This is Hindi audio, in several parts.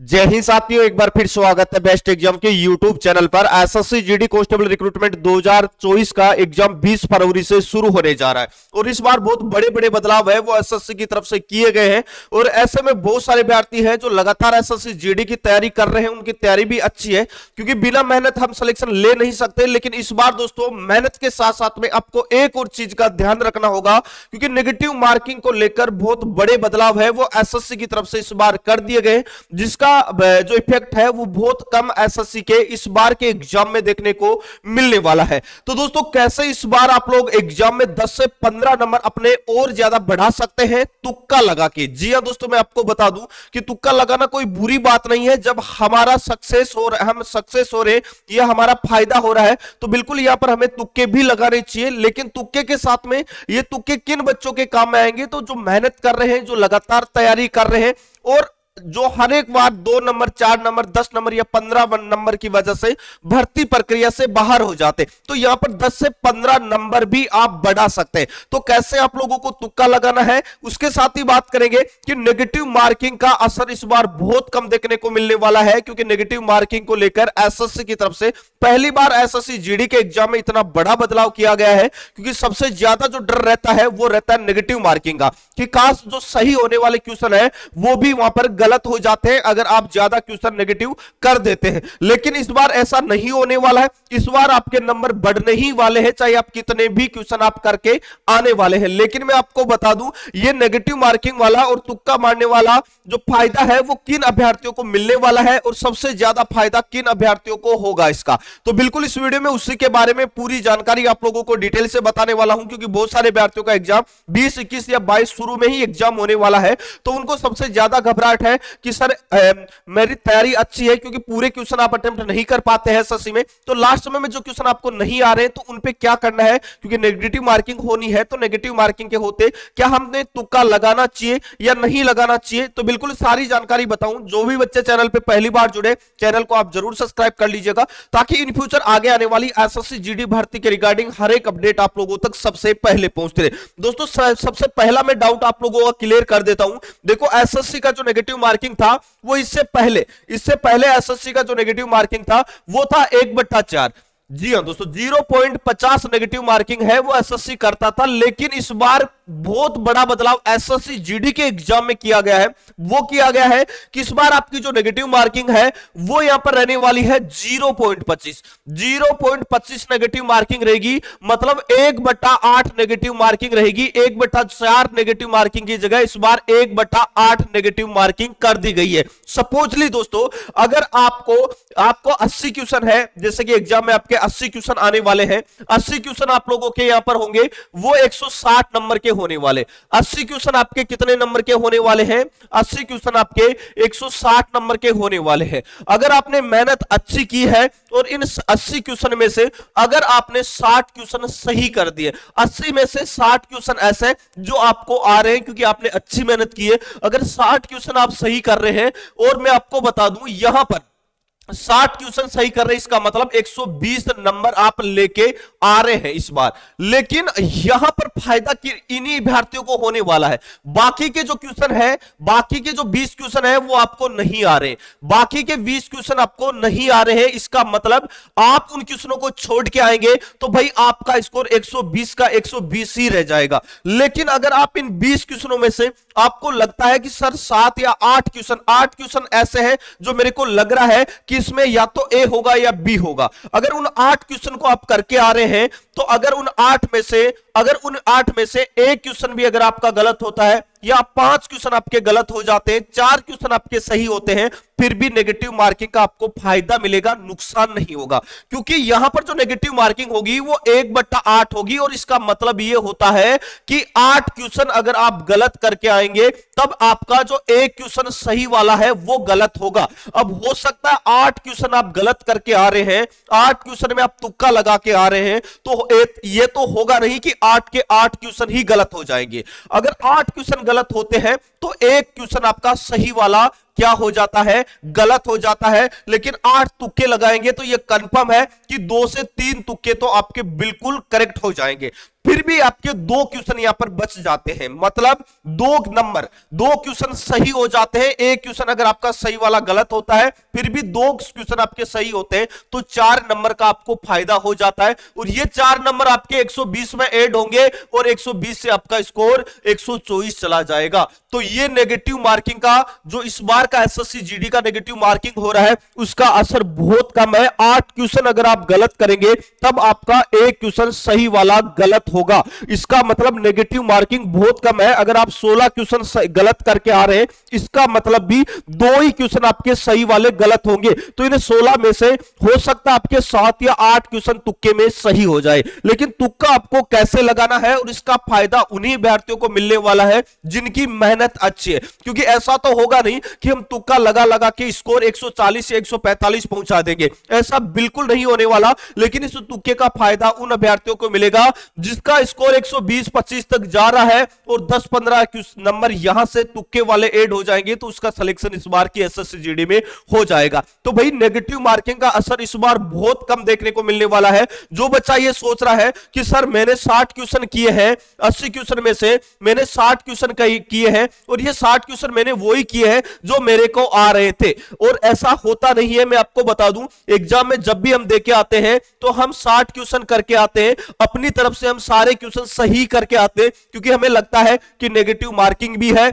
जय हिंद साथियों, एक बार फिर स्वागत है बेस्ट एग्ज़ाम के यूट्यूब चैनल पर। एसएससी जीडी कॉन्स्टेबल रिक्रूटमेंट 2024 का एग्ज़ाम 20 फरवरी से शुरू होने जा रहा है। और इस बार बहुत बड़े बड़े बदलाव है, वो एसएससी की तरफ़ से किए गए हैं। और ऐसे में बहुत सारे अभ्यर्थी हैं जो लगातार एसएससी जीडी की तैयारी कर रहे हैं, उनकी तैयारी भी अच्छी है, क्योंकि बिना मेहनत हम सिलेक्शन ले नहीं सकते। लेकिन इस बार दोस्तों, मेहनत के साथ साथ में आपको एक और चीज़ का ध्यान रखना होगा, क्योंकि नेगेटिव मार्किंग को लेकर बहुत बड़े बदलाव है, वो SSC की तरफ़ से इस बार कर दिए गए जिसका जो इफ़ेक्ट है, वो बहुत कम एसएससी के इस बार के एग्ज़ाम में देखने को मिलने वाला है। तो दोस्तों, कैसे इस बार आप लोग एग्ज़ाम में 10 से 15 नंबर अपने और ज़्यादा बढ़ा सकते हैं? तुक्का लगा के। जी हाँ दोस्तों, मैं आपको बता दूँ कि तुक्का लगाना कोई बुरी बात नहीं है। जब हमारा सक्सेस हो रहा हम सक्सेस हो रहे या हमारा फ़ायदा हो रहा है तो बिल्कुल यहाँ पर हमें तुक्के भी लगाने चाहिए। लेकिन तुक्के के साथ में ये तुक्के किन बच्चों के काम में आएँगे? तो जो मेहनत कर रहे हैं, जो लगातार तैयारी कर रहे हैं, और जो हर एक बार दो नंबर, चार नंबर, दस नंबर या पंद्रह नंबर की वजह से भर्ती प्रक्रिया से बाहर हो जाते। तो यहाँ पर दस से पंद्रह नंबर भी आप बढ़ा सकते हैं। तो कैसे आप लोगों को तुक्का लगाना है? उसके साथ ही बात करेंगे कि नेगेटिव मार्किंग का असर इस बार बहुत कम देखने को मिलने वाला है, क्योंकि नेगेटिव मार्किंग को लेकर एसएससी की तरफ़ से पहली बार एसएससी जीडी के एग्ज़ाम में इतना बड़ा बदलाव किया गया है, क्योंकि सबसे ज़्यादा जो डर रहता है वो रहता है नेगेटिव मार्किंग का। कि काश जो सही होने वाले क्वेश्चन है, वो भी वहाँ पर गलत हो जाते हैं, अगर आप ज़्यादा क्वेश्चन नेगेटिव कर देते हैं। लेकिन इस बार ऐसा नहीं होने वाला है। इस बार आपके नंबर बढ़ने ही वाले हैं, चाहे आप कितने भी क्वेश्चन आप करके आने वाले हैं। लेकिन मैं आपको बता दूँ, ये नेगेटिव मार्किंग वाला और तुक्का मारने वाला जो फ़ायदा है, वो किन अभ्यर्थियों को मिलने वाला है? और सबसे ज़्यादा फ़ायदा किन अभ्यर्थियों को होगा इसका? तो बिल्कुल इस वीडियो में उसी के बारे में पूरी जानकारी आप लोगों को डिटेल से बताने वाला हूँ, क्योंकि बहुत सारे अभ्यर्थियों का एग्ज़ाम बीस, इक्कीस या बाईस शुरू में ही एग्ज़ाम होने वाला है। तो उनको सबसे ज़्यादा घबराहट कि सर मेरी तैयारी अच्छी है क्योंकि पूरे क्वेश्चन आप अटेम्प्ट नहीं कर पाते हैं ससी में तो लास्ट समय में जो क्वेश्चन आपको नहीं आ रहे हैं तो उन पे क्या करना है? क्योंकि नेगेटिव मार्किंग होनी है तो नेगेटिव मार्किंग के होते, क्या हमने तुक्का लगाना चाहिए या नहीं लगाना चाहिए? तो बिल्कुल सारी जानकारी बताऊँ। जो भी बच्चे चैनल पे पहली बार जुड़े, चैनल को आप ज़रूर सब्सक्राइब कर लीजिएगा, ताकि इन फ्यूचर आगे आने वाली एसएससी जीडी भर्ती के रिगार्डिंग हर एक अपडेट आप लोगों तक सबसे पहले पहुँचते रहे। दोस्तों सबसे पहला मैं डाउट आप लोगों का क्लियर कर देता हूँ। देखो एसएससी का जो नेगेटिव मार्किंग था, वो इससे पहले इससे पहले एसएससी का जो नेगेटिव मार्किंग था, वो था एक बट्टा चार। जी हाँ दोस्तों ज़ीरो पॉइंट पचास नेगेटिव मार्किंग है, वो एसएससी करता था, लेकिन इस बार बहुत बड़ा बदलाव एसएससी जीडी के एग्ज़ाम में किया गया है। वो किया गया है कि इस बार आपकी जो नेगेटिव मार्किंग है, वो यहाँ पर रहने वाली है ज़ीरो पॉइंट पच्चीस। ज़ीरो पॉइंट पच्चीस नेगेटिव मार्किंग रहेगी मतलब एक बट्टा आठ नेगेटिव मार्किंग रहेगी, एक बट्टा चार नेगेटिव मार्किंग की जगह इस बार एक बट्टा आठ नेगेटिव मार्किंग कर दी गई है। सपोजली दोस्तों, अगर आपको आपको अस्सी क्वेश्चन है, जैसे कि एग्ज़ाम में आपके 80 क्वेश्चन आने वाले हैं 80 क्वेश्चन आप लोगों के यहाँ पर होंगे, वो 160 नंबर के होने वाले। 80 क्वेश्चन आपके कितने नंबर के होने वाले हैं? 80 क्वेश्चन आपके 160 नंबर के होने वाले हैं। अगर आपने मेहनत अच्छी की है, और इन 80 क्वेश्चन में से अगर आपने 60 क्वेश्चन सही कर दिए 80 में से 60 क्वेश्चन ऐसे जो आपको आ रहे हैं, क्योंकि आपने अच्छी मेहनत की है। अगर 60 क्वेश्चन आप सही कर रहे हैं, और मैं आपको बता दूँ, यहाँ पर साठ क्वेश्चन सही कर रहे इसका मतलब 120 नंबर आप लेके आ रहे हैं इस बार। लेकिन यहाँ पर फ़ायदा इन्हीं अभ्यर्थियों को होने वाला है। बाकी के जो क्वेश्चन है, बाकी के जो 20 क्वेश्चन है, वो आपको नहीं आ रहे बाकी के 20 क्वेश्चन आपको नहीं आ रहे हैं, इसका मतलब आप उन क्वेश्चनों को छोड़ के आएँगे तो भाई आपका स्कोर 120 का 120 ही रह जाएगा। लेकिन अगर आप इन 20 क्वेश्चनों में से आपको लगता है कि सर सात या आठ क्वेश्चन आठ क्वेश्चन ऐसे है जो मेरे को लग रहा है कि इसमें या तो ए होगा या बी होगा। अगर उन आठ क्वेश्चन को आप करके आ रहे हैं तो अगर उन आठ में से, अगर उन आठ में से एक क्वेश्चन भी अगर आपका गलत होता है या पाँच क्वेश्चन आपके गलत हो जाते हैं, चार क्वेश्चन आपके सही होते हैं, फिर भी नेगेटिव मार्किंग का आपको फ़ायदा मिलेगा, नुकसान नहीं होगा। क्योंकि यहाँ पर जो नेगेटिव मार्किंग होगी, वो एक बट्टा आठ होगी और इसका मतलब ये होता है कि आठ क्वेश्चन अगर आप गलत करके आएँगे, तब आपका जो एक क्वेश्चन सही वाला है, वो गलत होगा। अब हो सकता है आठ क्वेश्चन आप गलत करके आ रहे हैं, आठ क्वेश्चन में आप तुक्का लगा के आ रहे हैं तो ये तो होगा नहीं कि आठ के आठ क्वेश्चन ही गलत हो जाएँगे। अगर आठ क्वेश्चन गलत होते हैं तो एक क्वेश्चन आपका सही वाला क्या हो जाता है? गलत हो जाता है। लेकिन आठ तुक्के लगाएँगे तो यह कंफर्म है कि दो से तीन तुक्के तो आपके बिल्कुल करेक्ट हो जाएँगे। फिर भी आपके दो क्वेश्चन यहाँ पर बच जाते हैं। मतलब दो नंबर दो क्वेश्चन सही हो जाते हैं। एक क्वेश्चन अगर आपका सही वाला गलत होता है, फिर भी दो क्वेश्चन आपके सही होते हैं तो चार नंबर का आपको फ़ायदा हो जाता है। और ये चार नंबर आपके 120 में ऐड होंगे और 120 से आपका स्कोर 124 चला जाएगा। तो ये नेगेटिव मार्किंग का जो इस बार का एसएससी जीडी का नेगेटिव मार्किंग हो रहा है, उसका असर बहुत कम है। आठ क्वेश्चन अगर आप गलत करेंगे, तब आपका एक क्वेश्चन सही वाला गलत होगा। इसका मतलब नेगेटिव मार्किंग बहुत कम है। अगर आप 16 क्वेश्चन गलत करके आ रहे हैं, इसका मतलब भी दो ही क्वेश्चन आपके सही वाले गलत होंगे। तो इन्हें 16 में से हो सकता है आपके सात या आठ क्वेश्चन तुक्के में सही हो जाए। लेकिन तुक्का आपको कैसे लगाना है और इसका फ़ायदा उन्हीं अभ्यर्थियों को मिलने वाला है जिनकी मेहनत अच्छी है। क्योंकि ऐसा तो होगा नहीं कि हम तुक्का लगा लगा के स्कोर 140 या 145 पहुँचा देंगे। ऐसा बिल्कुल नहीं होने वाला, लेकिन इस तुक्के का फ़ायदा उन अभ्यर्थियों को मिलेगा, जिसका स्कोर 120-25 तक जा रहा है और 10-15 नंबर यहाँ से तुक्के वाले ऐड हो जाएँगे तो उसका सिलेक्शन इस बार की एसएससी में हो जाएगा। तो भाई नेगेटिव मार्किंग का असर इस बार बहुत कम देखने को मिलने वाला है। जो बच्चा ये सोच रहा है कि, सर, मैंने 60 क्वेश्चन किए हैं 80 क्वेश्चन में से मैंने 60 क्वेश्चन किए हैं, और ये 60 क्वेश्चन मैंने वही किए हैं, जो मेरे को आ रहे थे। और ऐसा होता नहीं है, मैं आपको बता दूँ एग्ज़ाम में जब भी हम दे के आते हैं तो हम 60 क्वेश्चन करके आते हैं, अपनी तरफ़ से हम सारे क्वेश्चन सही करके आते हैं, क्योंकि हमें लगता है कि नेगेटिव मार्किंग भी है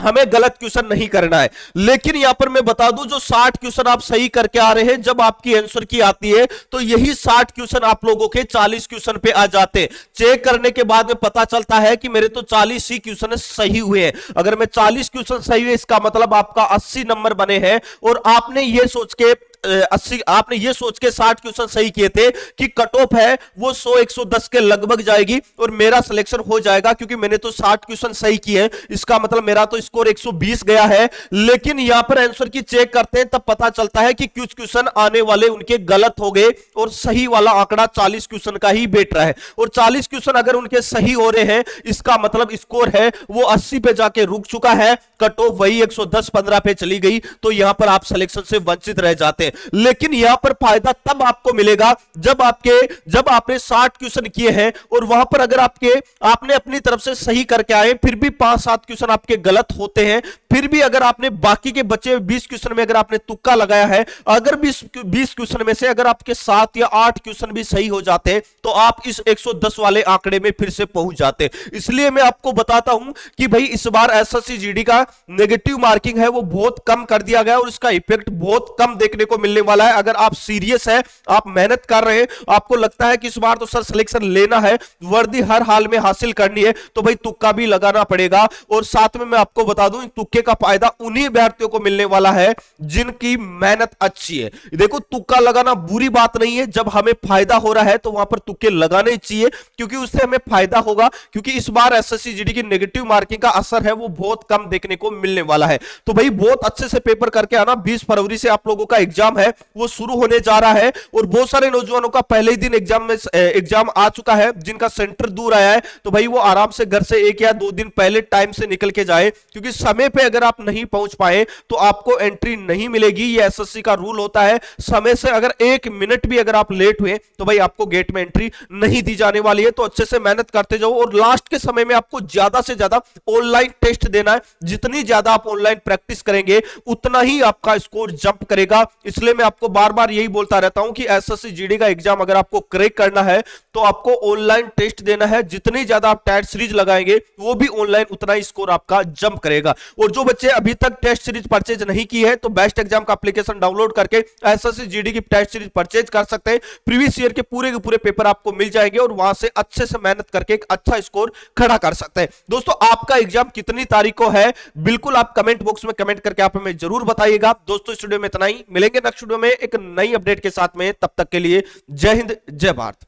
हमें गलत क्वेश्चन नहीं करना है। लेकिन यहाँ पर मैं बता दूँ, जो 60 क्वेश्चन आप सही करके आ रहे हैं, जब आपकी आंसर की आती है तो यही 60 क्वेश्चन आप लोगों के 40 क्वेश्चन पे आ जाते हैं। चेक करने के बाद में पता चलता है कि मेरे तो 40 ही क्वेश्चन सही हुए हैं। अगर मैं 40 क्वेश्चन सही हुए, इसका मतलब आपका 80 नंबर बने हैं। और आपने ये सोच के अस्सी, आपने ये सोच के साठ क्वेश्चन सही किए थे कि कट ऑफ़ है, वो सौ, एक सौ दस के लगभग जाएगी और मेरा सिलेक्शन हो जाएगा क्योंकि मैंने तो साठ क्वेश्चन सही किए हैं। इसका मतलब मेरा तो स्कोर 120 गया है। लेकिन यहाँ पर आंसर की चेक करते हैं, तब पता चलता है कि कुछ क्वेश्चन आने वाले उनके गलत हो गए और सही वाला आंकड़ा चालीस क्वेश्चन का ही बैठ रहा है। और चालीस क्वेश्चन अगर उनके सही हो रहे हैं, इसका मतलब स्कोर है, वो अस्सी पे जाके रुक चुका है। कट ऑफ़ वही एक सौ पे चली गई तो यहाँ पर आप सिलेक्शन से वंचित रह जाते हैं। लेकिन यहाँ पर फ़ायदा तब आपको मिलेगा जब आपके, जब आपने साठ क्वेश्चन किए हैं और वहाँ पर अगर आपके, आपने अपनी तरफ़ से सही करके आए, फिर भी पाँच, सात क्वेश्चन आपके गलत होते हैं, फिर भी अगर आपने बाकी के बचे बीस क्वेश्चन में अगर आपने तुक्का लगाया है, अगर बीस बीस क्वेश्चन में से अगर आपके सात या आठ क्वेश्चन भी सही हो जाते हैं तो आप इस 110 वाले आंकड़े में फिर से पहुँच जाते इसलिए मैं आपको बताता हूँ कि भाई इस बार एसएससी जीडी का नेगेटिव मार्किंग है, वो बहुत कम कर दिया गया और इसका इफ़ेक्ट बहुत कम देखने को मिलने वाला है। अगर आप सीरियस है, आप मेहनत कर रहे हैं, आपको लगता है कि इस बार तो सर सिलेक्शन लेना है, वर्दी हर हाल में हासिल करनी है तो भाई तुक्का भी लगाना पड़ेगा। और साथ में मैं आपको बता दूँ तुक्के का फ़ायदा उन्हीं अभ्यर्थियों को मिलने वाला है, जिनकी मेहनत अच्छी है। देखो, तुक्का लगाना बुरी बात नहीं है। जब हमें फ़ायदा हो रहा है तो वहाँ पर तुक्के लगाने चाहिए, क्योंकि उससे हमें फ़ायदा होगा, क्योंकि इस बार एसएससी जीडी की नेगेटिव मार्किंग का असर है, वो बहुत कम देखने को मिलने वाला है। तो भाई बहुत अच्छे से पेपर करके आना। बीस फरवरी से आप लोगों का एग्ज़ाम है, वो शुरू होने जा रहा है और बहुत सारे नौजवानों का पहले ही दिन एग्ज़ाम में एग्ज़ाम आ चुका है, जिनका सेंटर दूर आया है। तो भाई वो आराम से घर से एक या दो दिन पहले टाइम से निकल के जाए, क्योंकि समय पे अगर आप नहीं पहुँच पाए तो आपको एंट्री नहीं मिलेगी। ये एसएससी का रूल होता है। समय से अगर एक मिनट भी अगर आप लेट हुए तो भाई आपको गेट में एंट्री नहीं दी जाने वाली है। तो अच्छे से मेहनत करते जाओ और लास्ट के समय में आपको ज़्यादा से ज़्यादा ऑनलाइन टेस्ट देना है। जितनी ज़्यादा आप ऑनलाइन प्रैक्टिस करेंगे, उतना ही आपका स्कोर जंप करेगा। इसलिए मैं आपको बार बार यही बोलता रहता हूँ कि एसएससी जीडी का एग्ज़ाम अगर आपको क्रैक करना है तो आपको ऑनलाइन टेस्ट देना है। जितनी ज़्यादा आप टेस्ट सीरीज़ लगाएँगे, वो भी ऑनलाइन उतना ही स्कोर आपका जंप करेगा। और जो बच्चे अभी तक टेस्ट सीरीज़ परचेज नहीं की है तो बेस्ट एग्ज़ाम का एप्लीकेशन डाउनलोड करके एसएससी जीडी की टेस्ट सीरीज़ परचेज कर सकते हैं। प्रीवियस ईयर के पूरे के पूरे पेपर आपको मिल जाएँगे और वहाँ से अच्छे से मेहनत करके एक अच्छा स्कोर खड़ा कर सकते हैं। दोस्तों, आपका एग्ज़ाम कितनी तारीख को है, बिल्कुल आप कमेंट बॉक्स में कमेंट करके आप हमें ज़रूर बताइएगा। दोस्तों स्टूडियो में इतना ही। मिलेंगे नेक्स्ट वीडियो में एक नई अपडेट के साथ में तब तक के लिए जय हिंद, जय भारत।